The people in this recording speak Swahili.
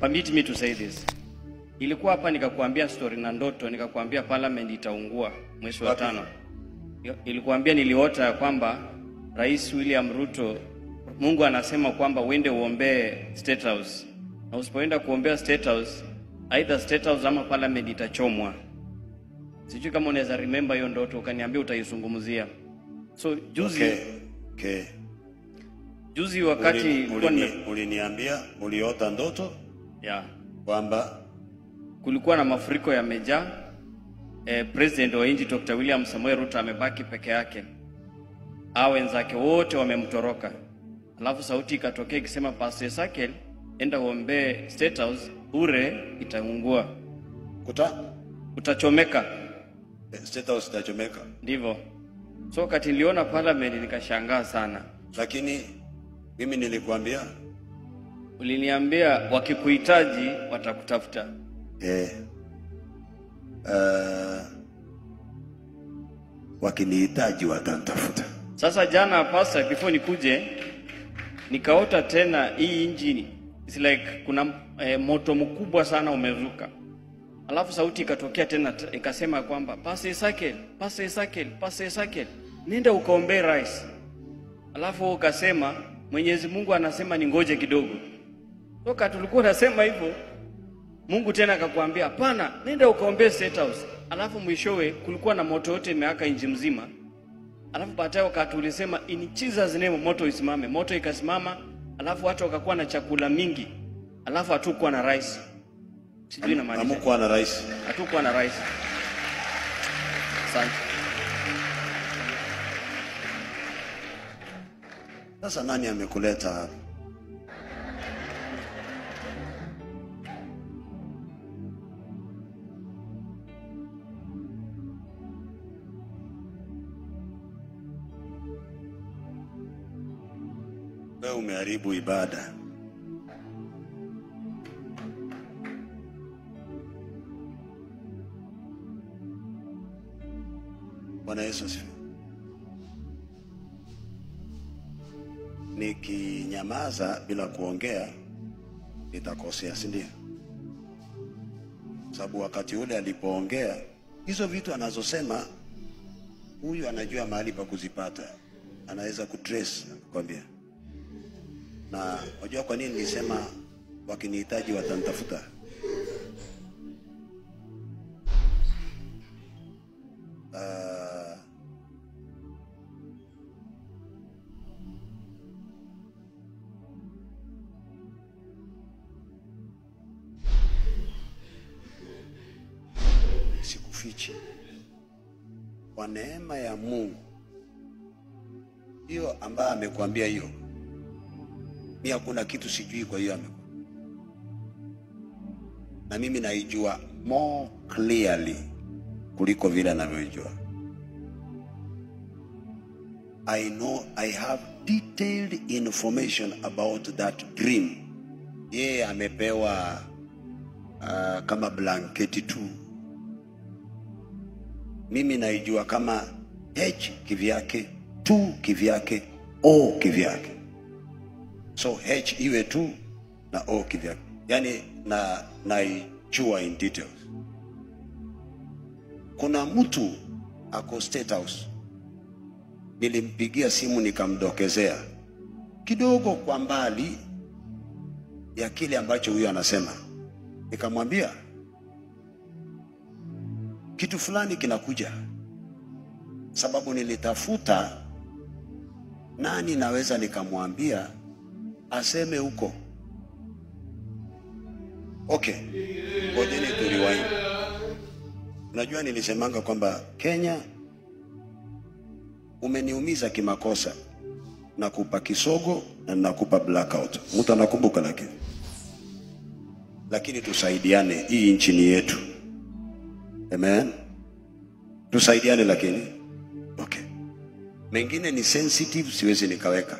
Permit me to say this. Ilikuwa hapa nikakuambia story na ndoto, nikakuambia parliament itaungua mwezi wa tano. Ilikuambia niliota ya kwamba Rais William Ruto, Mungu anasema kwamba uende uombee State House, na usipoenda kuombea State House, either State House ama parliament itachomwa. Sijui kama unaweza remember hiyo ndoto, ukaniambia utaizungumzia. So juzi Okay. Okay. juzi wakati Ulini- uli, uli, ulini- uliota ndoto yeah. kwamba kulikuwa na mafuriko yamejaa. Eh, president wa nchi Dr. William Samoei Ruto amebaki peke yake, hao wenzake wote wamemtoroka. Alafu sauti ikatokea ikisema, Pastor Ezekiel, enda uombee State House, bure itaungua, kuta utachomeka. Eh, State House itachomeka, Ndivyo. So wakati niliona parliament nikashangaa sana. lakini mimi nilikuambia Uliniambia wakikuhitaji watakutafuta. eh, uh, wakinihitaji watanitafuta. Sasa jana pasta, before nikuje, nikaota tena hii injini, it's like kuna eh, moto mkubwa sana umezuka, alafu sauti ikatokea tena ikasema kwamba pase Ezekiel, pase Ezekiel, pase Ezekiel, nenda ukaombee rais. Alafu ukasema Mwenyezi Mungu anasema ningoje kidogo. Toka tulikuwa nasema hivyo, Mungu tena akakwambia hapana, nenda ukaombee State House. Alafu mwishowe kulikuwa na moto yote imeaka nchi mzima. Alafu baadaye wakati ulisema in Jesus name moto isimame, moto ikasimama, alafu watu wakakuwa na chakula mingi, alafu hatukuwa na rice. Sijui na maana. Hamkuwa na rais. hatukuwa na rais. Asante. Sasa nani amekuleta hapa? Wewe umeharibu ibada. Bwana Yesu asifiwe. Nikinyamaza bila kuongea nitakosea, si ndio? Sababu wakati ule alipoongea hizo vitu anazosema, huyu anajua mahali pa kuzipata, anaweza kutrace kwambia. Na wajua kwa nini nilisema wakinihitaji watanitafuta? Sikufichi kwa neema ya Mungu hiyo ambayo amekuambia hiyo, mi hakuna kitu sijui, kwa hiyo ame na mimi naijua more clearly kuliko vile anavyojua. I know I have detailed information about that dream. Yeye amepewa uh, kama blanketi tu mimi naijua kama H kivyake, tu kivyake, O kivyake. So H iwe tu na O kivyake, yani na naijua in details. Kuna mtu ako State House, nilimpigia simu nikamdokezea kidogo kwa mbali ya kile ambacho huyo anasema, nikamwambia kitu fulani kinakuja, sababu nilitafuta nani naweza nikamwambia aseme huko. Okay, ngojeni tu rewind. Unajua nilisemanga kwamba Kenya umeniumiza kimakosa, nakupa kisogo na nakupa blackout. Mtu anakumbuka, lakini lakini tusaidiane, hii nchi ni yetu. Amen. Tusaidiane lakini. Okay. Mengine ni sensitive siwezi nikaweka.